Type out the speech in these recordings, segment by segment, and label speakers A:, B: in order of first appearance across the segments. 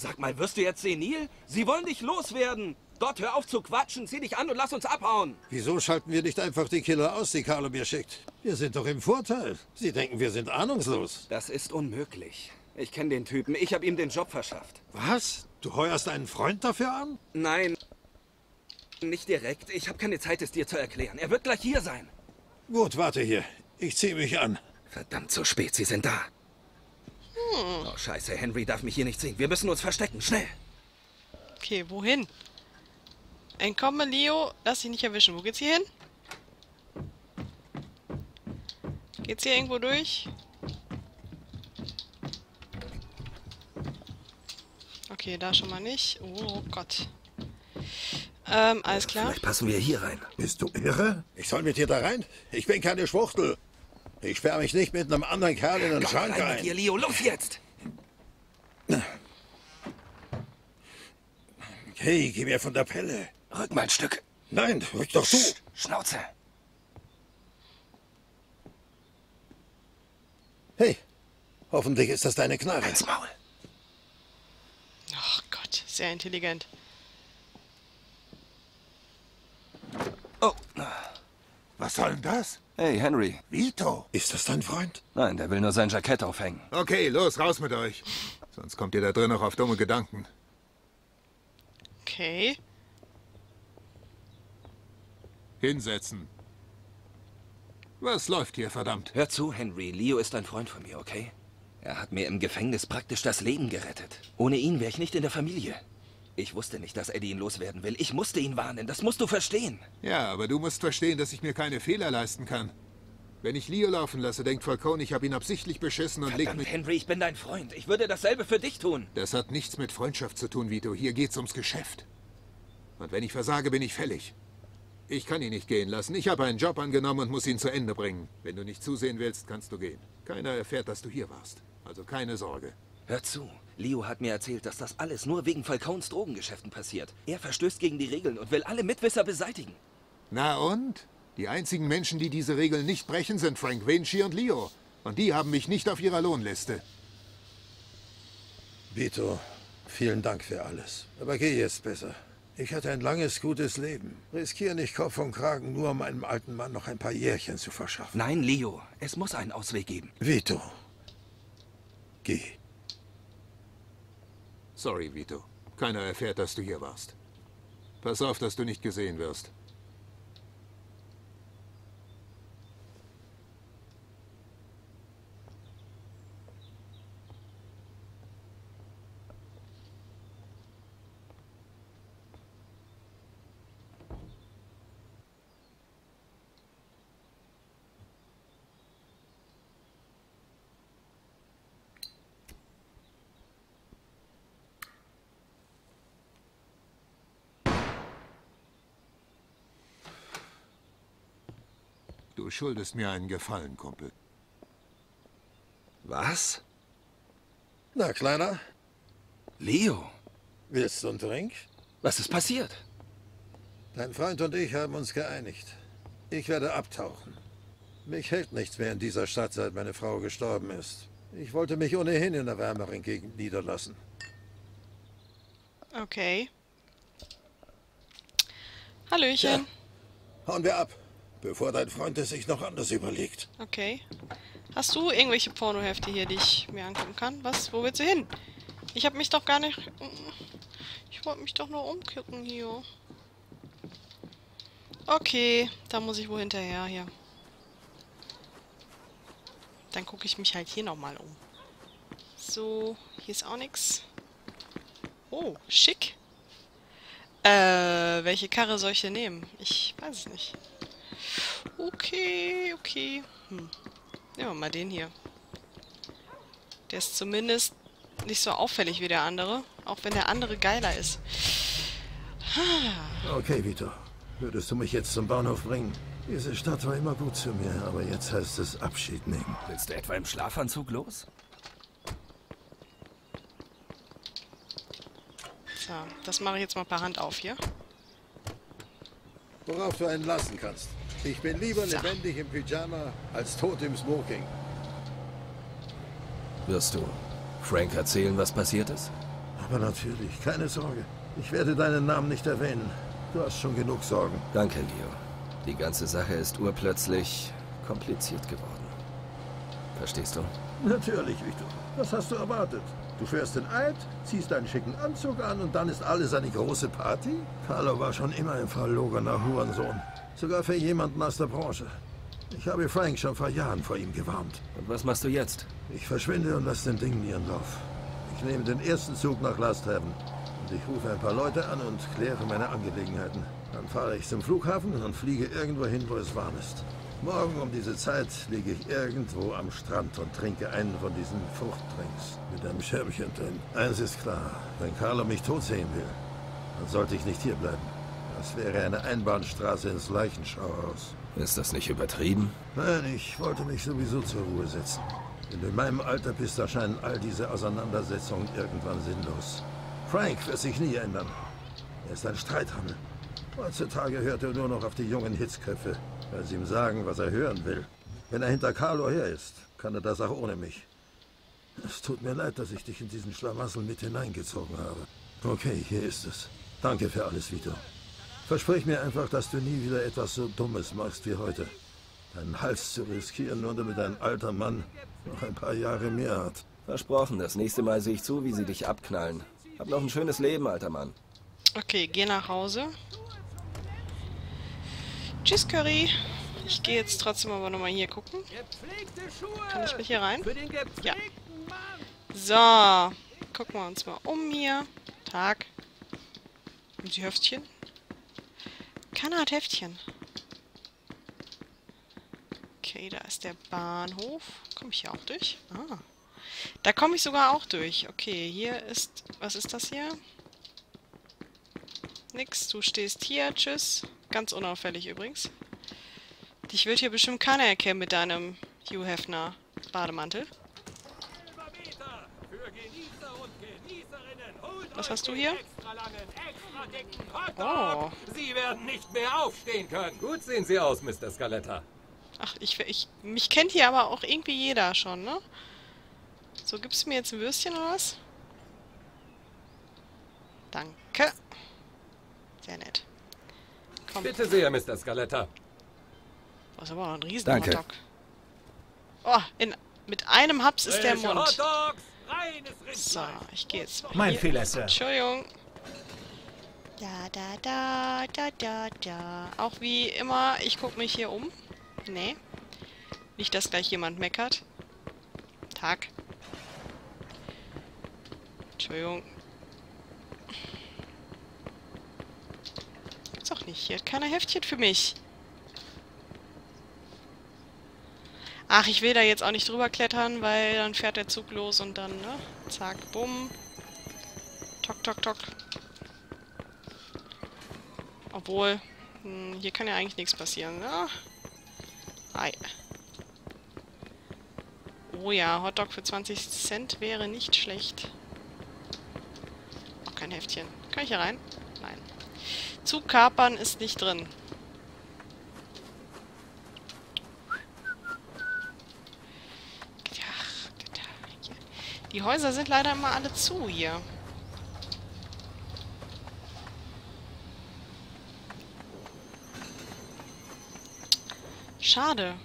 A: Sag mal, wirst du jetzt senil? Sie wollen dich loswerden. Dort hör auf zu quatschen, zieh dich an und lass uns abhauen.
B: Wieso schalten wir nicht einfach die Killer aus, die Carlo mir schickt? Wir sind doch im Vorteil. Sie denken, wir sind ahnungslos.
A: Das ist unmöglich. Ich kenne den Typen. Ich habe ihm den Job verschafft.
B: Was? Du heuerst einen Freund dafür an?
A: Nein, nicht direkt. Ich habe keine Zeit, es dir zu erklären. Er wird gleich hier sein.
B: Gut, warte hier. Ich ziehe mich an.
A: Verdammt, so spät. Sie sind da. Oh, scheiße. Henry darf mich hier nicht sehen. Wir müssen uns verstecken. Schnell.
C: Okay, wohin? Entkomme, Leo. Lass dich nicht erwischen. Wo geht's hier hin? Geht's hier irgendwo durch? Okay, da schon mal nicht. Oh Gott. Ähm, alles klar.
A: Vielleicht passen wir hier rein.
B: Bist du irre? Ich soll mit dir da rein? Ich bin keine Schwuchtel. Ich sperre mich nicht mit einem anderen Kerl in den
A: Komm,
B: Schrank
A: rein mit
B: ein.
A: dir, Leo. Los jetzt.
B: Hey, geh mir von der Pelle.
A: Rück mal ein Stück.
B: Nein, rück doch du.
A: Psst, Schnauze.
B: Hey, hoffentlich ist das deine Knarre.
A: Ins Maul.
C: Ach Gott, sehr intelligent.
A: Oh.
D: Was soll denn das?
A: Hey, Henry.
D: Vito.
B: Ist das dein Freund?
A: Nein, der will nur sein Jackett aufhängen.
D: Okay, los, raus mit euch. Sonst kommt ihr da drin noch auf dumme Gedanken.
C: Okay.
D: Hinsetzen. Was läuft hier, verdammt?
A: Hör zu, Henry. Leo ist ein Freund von mir, okay? Er hat mir im Gefängnis praktisch das Leben gerettet. Ohne ihn wäre ich nicht in der Familie. Ich wusste nicht, dass Eddie ihn loswerden will. Ich musste ihn warnen. Das musst du verstehen.
D: Ja, aber du musst verstehen, dass ich mir keine Fehler leisten kann. Wenn ich Leo laufen lasse, denkt Falcone, ich habe ihn absichtlich beschissen und legt mich...
A: Henry, ich bin dein Freund. Ich würde dasselbe für dich tun.
D: Das hat nichts mit Freundschaft zu tun, Vito. Hier geht's ums Geschäft. Und wenn ich versage, bin ich fällig. Ich kann ihn nicht gehen lassen. Ich habe einen Job angenommen und muss ihn zu Ende bringen. Wenn du nicht zusehen willst, kannst du gehen. Keiner erfährt, dass du hier warst. Also keine Sorge.
A: Hör zu. Leo hat mir erzählt, dass das alles nur wegen Falcones Drogengeschäften passiert. Er verstößt gegen die Regeln und will alle Mitwisser beseitigen.
D: Na und? Die einzigen Menschen, die diese Regeln nicht brechen, sind Frank Vinci und Leo. Und die haben mich nicht auf ihrer Lohnliste.
B: Vito, vielen Dank für alles. Aber geh jetzt besser. Ich hatte ein langes, gutes Leben. Riskiere nicht Kopf und Kragen, nur um einem alten Mann noch ein paar Jährchen zu verschaffen.
A: Nein, Leo. Es muss einen Ausweg geben.
B: Vito, geh.
D: Sorry, Vito. Keiner erfährt, dass du hier warst. Pass auf, dass du nicht gesehen wirst. Du schuldest mir einen Gefallen, Kumpel.
A: Was?
B: Na, Kleiner,
A: Leo?
B: willst du einen Drink?
A: Was ist passiert?
B: Dein Freund und ich haben uns geeinigt. Ich werde abtauchen. Mich hält nichts mehr in dieser Stadt, seit meine Frau gestorben ist. Ich wollte mich ohnehin in der wärmeren Gegend niederlassen.
C: Okay. Hallöchen.
B: Hauen wir ab, bevor dein Freund es sich noch anders überlegt.
C: Okay. Hast du irgendwelche Pornohefte hier, die ich mir angucken kann? Was? Wo willst du hin? Ich habe mich doch gar nicht... Ich wollte mich doch nur umgucken hier. Okay, da muss ich wohl hinterher hier. Dann gucke ich mich halt hier nochmal um. So, hier ist auch nichts. Oh, schick. Äh, welche Karre soll ich denn nehmen? Ich weiß es nicht. Okay, okay. Hm. Nehmen wir mal den hier. Der ist zumindest nicht so auffällig wie der andere. Auch wenn der andere geiler ist.
B: Okay, Vito. Würdest du mich jetzt zum Bahnhof bringen? Diese Stadt war immer gut zu mir, aber jetzt heißt es Abschied nehmen.
A: Willst du etwa im Schlafanzug los?
C: So, das mache ich jetzt mal per Hand auf hier.
B: Worauf du einen lassen kannst. Ich bin lieber
C: So.
B: lebendig im Pyjama als tot im Smoking.
A: Wirst du Frank erzählen, was passiert ist?
B: Aber natürlich, keine Sorge. Ich werde deinen Namen nicht erwähnen. Du hast schon genug Sorgen.
A: Danke, Leo. Die ganze Sache ist urplötzlich kompliziert geworden. Verstehst du?
B: Natürlich, Victor. Was hast du erwartet? Du fährst den Eid, ziehst deinen schicken Anzug an und dann ist alles eine große Party? Carlo war schon immer ein verlogener Hurensohn. Sogar für jemanden aus der Branche. Ich habe Frank schon vor Jahren vor ihm gewarnt.
A: Und was machst du jetzt?
B: Ich verschwinde und lasse den Dingen ihren Lauf. Ich nehme den ersten Zug nach Last Haven. Und ich rufe ein paar Leute an und kläre meine Angelegenheiten. Dann fahre ich zum Flughafen und fliege irgendwo hin, wo es warm ist. Morgen um diese Zeit liege ich irgendwo am Strand und trinke einen von diesen Fruchtdrinks mit einem Schirmchen drin. Eins ist klar, wenn Carlo mich tot sehen will, dann sollte ich nicht hierbleiben. Das wäre eine Einbahnstraße ins Leichenschauhaus.
A: Ist das nicht übertrieben?
B: Nein, ich wollte mich sowieso zur Ruhe setzen. Wenn du in meinem Alter bist, erscheinen all diese Auseinandersetzungen irgendwann sinnlos. Frank wird sich nie ändern. Er ist ein Streithammel. Heutzutage hört er nur noch auf die jungen Hitzköpfe, weil sie ihm sagen, was er hören will. Wenn er hinter Carlo her ist, kann er das auch ohne mich. Es tut mir leid, dass ich dich in diesen Schlamassel mit hineingezogen habe. Okay, hier ist es. Danke für alles, Vito. Versprich mir einfach, dass du nie wieder etwas so Dummes machst wie heute. Deinen Hals zu riskieren, nur damit ein alter Mann noch ein paar Jahre mehr hat.
A: Versprochen, das nächste Mal sehe ich zu, wie sie dich abknallen. Hab noch ein schönes Leben, alter Mann.
C: Okay, geh nach Hause. Tschüss, Curry. Ich gehe jetzt trotzdem aber nochmal hier gucken. Kann ich mit hier rein? Ja. So. Gucken wir uns mal um hier. Tag. Haben Sie Heftchen? Keiner hat Heftchen. Okay, da ist der Bahnhof. Komme ich hier auch durch? Ah. Da komme ich sogar auch durch. Okay, hier ist... Was ist das hier? Nix, du stehst hier. Tschüss. Ganz unauffällig übrigens. Dich wird hier bestimmt keiner erkennen mit deinem Hugh Hefner Bademantel. Was hast du hier? Oh.
E: Sie werden nicht mehr aufstehen können. Gut sehen Sie aus, Mr. Scaletta.
C: Ach, ich, ich, mich kennt hier aber auch irgendwie jeder schon, ne? So, gibst du mir jetzt ein Würstchen oder was? Danke. Sehr nett. Komm,
E: Bitte sehr, Mr. Scaletta.
C: das ist aber noch ein riesen
A: Danke.
C: Hotdog. Oh, in, mit einem Haps ist der Mund. So, ich gehe jetzt
F: Mein. Fehler, Sir.
C: Entschuldigung. Da, da, da, da, da, da. Auch wie immer, ich gucke mich hier um. Nee. Nicht, dass gleich jemand meckert. Tag. Entschuldigung. Gibt's doch nicht. Hier hat keiner Heftchen für mich. Ach, ich will da jetzt auch nicht drüber klettern, weil dann fährt der Zug los und dann, ne? Zack, bumm. Tok, tok, tok. Obwohl, hm, hier kann ja eigentlich nichts passieren, ne? Ei. Oh ja, Hotdog für 20 Cent wäre nicht schlecht. Auch kein Heftchen. Kann ich hier rein? Nein. Zug kapern ist nicht drin. Die Häuser sind leider immer alle zu hier. Schade.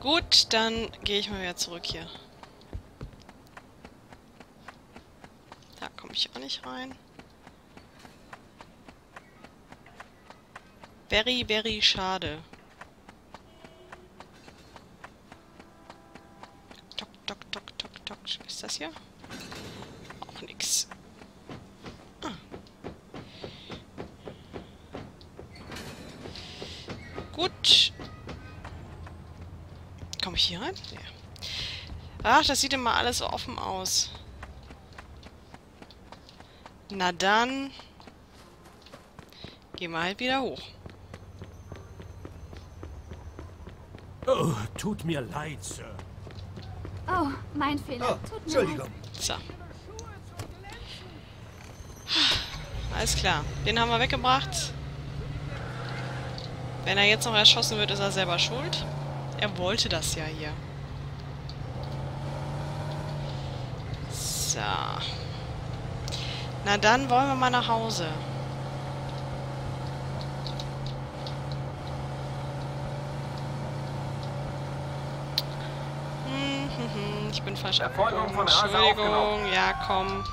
C: Gut, dann gehe ich mal wieder zurück hier. Da komme ich auch nicht rein. Very, very schade. Tok, tok, tok, tok, tok. Ist das hier? Auch nix. Ah. Gut. Komme ich hier rein? Ja. Ach, das sieht immer alles so offen aus. Na dann. Gehen wir halt wieder hoch.
F: Oh, tut mir leid, Sir.
G: Oh, mein Fehler. Tut mir
F: Entschuldigung.
G: leid.
C: So. Alles klar. Den haben wir weggebracht. Wenn er jetzt noch erschossen wird, ist er selber schuld. Er wollte das ja hier. So. Na dann wollen wir mal nach Hause. Hm, hm, hm, Ich bin falsch abgebogen. Entschuldigung. Ja, komm.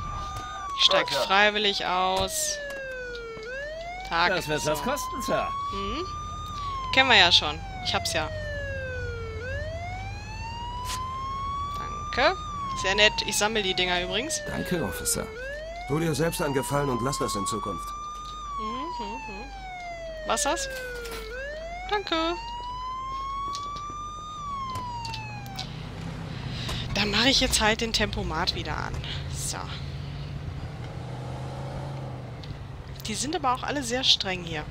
C: Ich
E: ja.
C: freiwillig aus. Tag.
F: Das wird was kosten, Sir.
C: Kennen wir ja schon. Ich hab's ja. Danke. Sehr nett. Ich sammle die Dinger übrigens.
H: Danke, Officer. Tu dir selbst einen Gefallen und lass das in Zukunft.
C: Was das? Danke. Dann mache ich jetzt halt den Tempomat wieder an. So. Die sind aber auch alle sehr streng hier.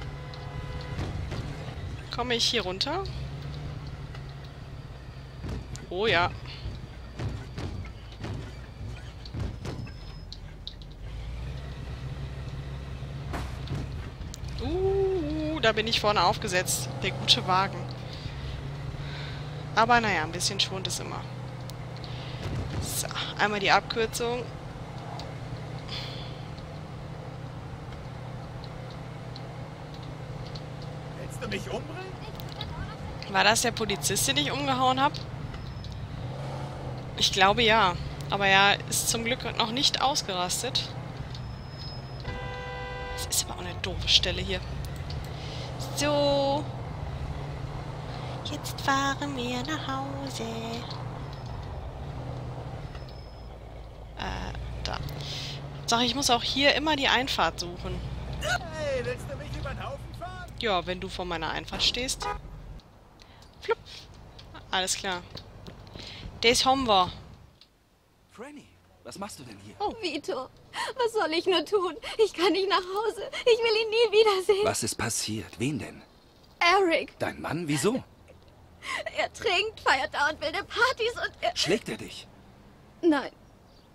C: Komme ich hier runter? Oh ja. Uh, da bin ich vorne aufgesetzt. Der gute Wagen. Aber naja, ein bisschen schont es immer. So, einmal die Abkürzung.
E: Willst du mich umbringen?
C: War das der Polizist, den ich umgehauen habe? Ich glaube ja. Aber er ist zum Glück noch nicht ausgerastet. Das ist aber auch eine doofe Stelle hier. So. Jetzt fahren wir nach Hause. Äh, da. Sag, ich muss auch hier immer die Einfahrt suchen.
E: Hey, willst du mich über den Haufen fahren?
C: Ja, wenn du vor meiner Einfahrt stehst. Alles klar. Das haben wir.
A: Franny, was machst du denn hier?
G: Vito, was soll ich nur tun? Ich kann nicht nach Hause. Ich will ihn nie wiedersehen.
A: Was ist passiert? Wen denn?
G: Eric,
A: Dein Mann? Wieso?
G: er trinkt, feiert dauernd wilde Partys und er...
A: Schlägt er dich?
G: Nein,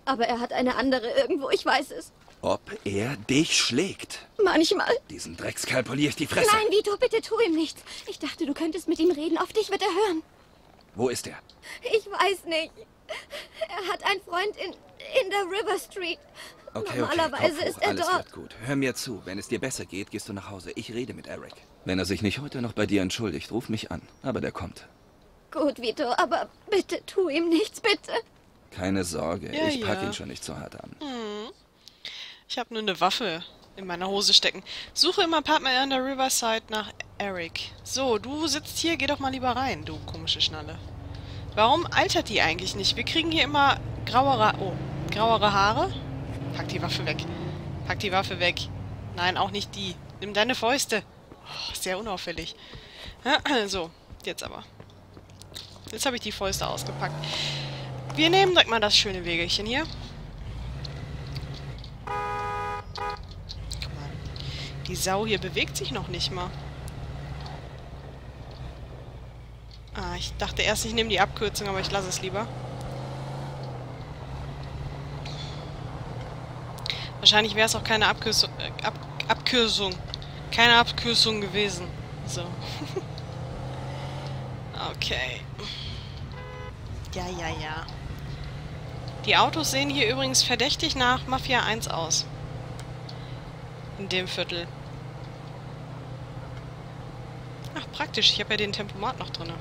G: aber er hat eine andere irgendwo, ich weiß es.
A: Ob er dich schlägt?
G: Manchmal.
A: Diesen Dreckskerl poliere ich die Fresse.
G: Nein, Vito, bitte tu ihm nichts. Ich dachte, du könntest mit ihm reden. Auf dich wird er hören.
A: Wo ist er?
G: Ich weiß nicht. Er hat einen Freund in, in der River Street.
A: Okay,
G: Normalerweise
A: okay,
G: ist er
A: Alles
G: dort.
A: wird gut. Hör mir zu. Wenn es dir besser geht, gehst du nach Hause. Ich rede mit Eric. Wenn er sich nicht heute noch bei dir entschuldigt, ruf mich an. Aber der kommt.
G: Gut, Vito, aber bitte tu ihm nichts, bitte.
A: Keine Sorge,
C: Ja,
A: ich pack
C: ja.
A: ihn schon nicht so hart an.
C: Ich habe nur eine Waffe in meiner Hose stecken. Suche im Apartment an der Riverside nach Eric. So, du sitzt hier, geh doch mal lieber rein, du komische Schnalle. Warum altert die eigentlich nicht? Wir kriegen hier immer grauere, oh, grauere Haare. Pack die Waffe weg. Pack die Waffe weg. Nein, auch nicht die. Nimm deine Fäuste. Oh, sehr unauffällig. So, jetzt aber. Jetzt habe ich die Fäuste ausgepackt. Wir nehmen direkt mal das schöne Wegelchen hier. Die Sau hier bewegt sich noch nicht mal. Ah, ich dachte erst, ich nehme die Abkürzung, aber ich lasse es lieber. Wahrscheinlich wäre es auch keine Abkürzung, äh, Ab Abkürzung. Keine Abkürzung gewesen. So. okay. Ja, ja, ja. Die Autos sehen hier übrigens verdächtig nach Mafia 1 aus. In dem Viertel. Ach, praktisch. Ich habe ja den Tempomat noch drin.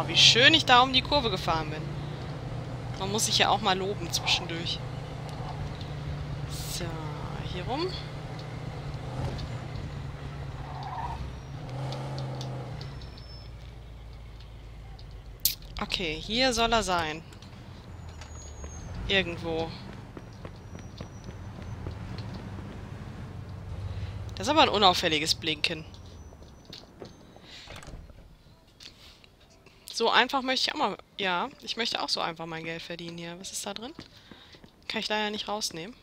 C: Oh, wie schön ich da um die Kurve gefahren bin. Man muss sich ja auch mal loben zwischendurch. So, hier rum. Okay, hier soll er sein. Irgendwo. Das ist aber ein unauffälliges Blinken. So einfach möchte ich auch mal... Ja, ich möchte auch so einfach mein Geld verdienen hier. Was ist da drin? Kann ich leider nicht rausnehmen.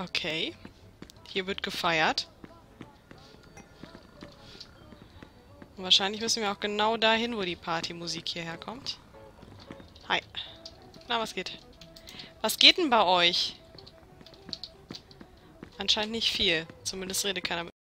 C: Okay. Hier wird gefeiert. Und wahrscheinlich müssen wir auch genau dahin, wo die Partymusik hierher kommt. Hi. Na, was geht? Was geht denn bei euch? Anscheinend nicht viel. Zumindest redet keiner mit